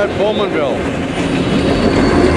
at Bowmanville.